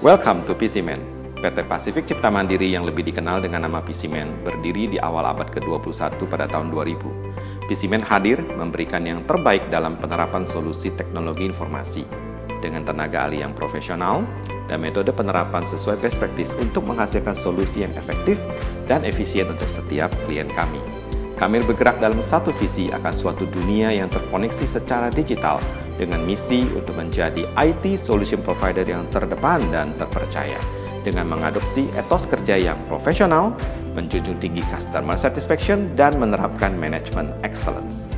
Welcome to PC Man. PT Pasifik Cipta Mandiri yang lebih dikenal dengan nama PC Man berdiri di awal abad ke-21 pada tahun 2000. PC Man hadir memberikan yang terbaik dalam penerapan solusi teknologi informasi dengan tenaga ahli yang profesional dan metode penerapan sesuai best practice untuk menghasilkan solusi yang efektif dan efisien untuk setiap klien kami. Kami bergerak dalam satu visi akan suatu dunia yang terkoneksi secara digital dengan misi untuk menjadi IT solution provider yang terdepan dan terpercaya dengan mengadopsi etos kerja yang profesional, menjunjung tinggi customer satisfaction, dan menerapkan manajemen excellence.